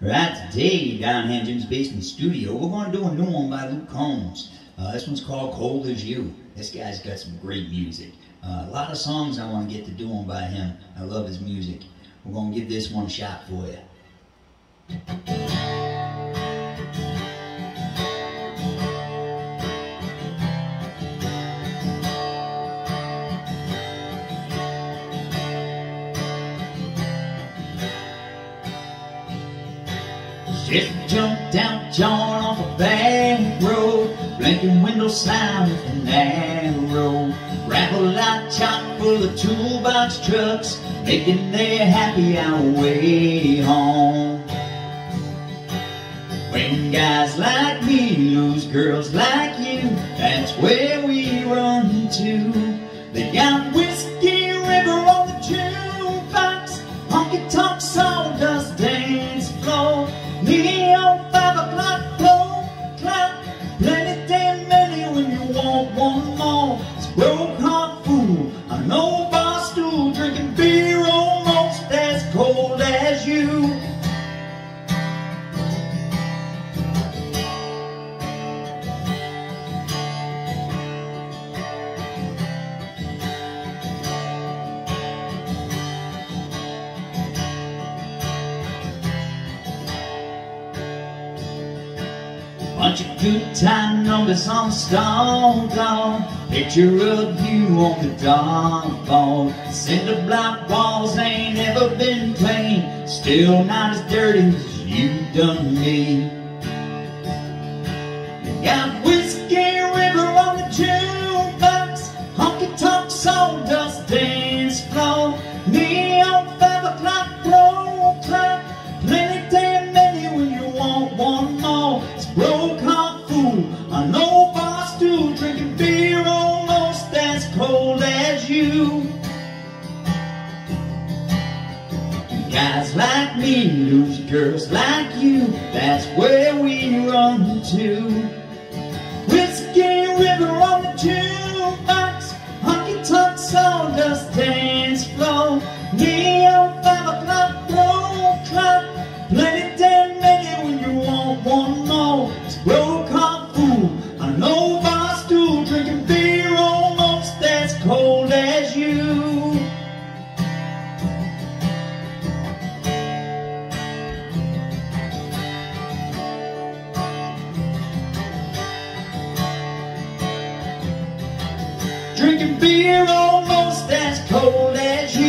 Right, today down here in Jim's Basement Studio, we're going to do a new one by Luke Combs. Uh, this one's called Cold As You. This guy's got some great music. Uh, a lot of songs I want to get to doing by him. I love his music. We're going to give this one a shot for you. Just jumped out John off a back road, blinking window sign with an arrow. Gravel lot chock full of toolbox trucks, making their happy hour way home. When guys like me lose girls like you, that's where as you. Bunch of good time numbers on the stall dog. Picture of you on the dog ball. Cinder block walls ain't ever been clean. Still not as dirty as you done me. You got whiskey river on the jukebox. Honky tonk sawdust dance Guys like me lose girls like you. That's where we run to. Whiskey River on the jukebox, honky tonk sawdust dance floor, neon five o'clock blow clock, plenty damn many when you want one more. It's broke heart fool. I know bar stool drinking beer almost as cold as you. Drinking beer almost as cold as you.